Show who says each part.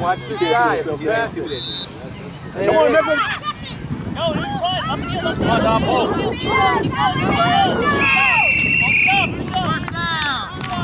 Speaker 1: Watch this guy. He'll pass it.
Speaker 2: Come on, Nicholas.
Speaker 3: No, it's fine. Up the.
Speaker 2: Come on, Dom,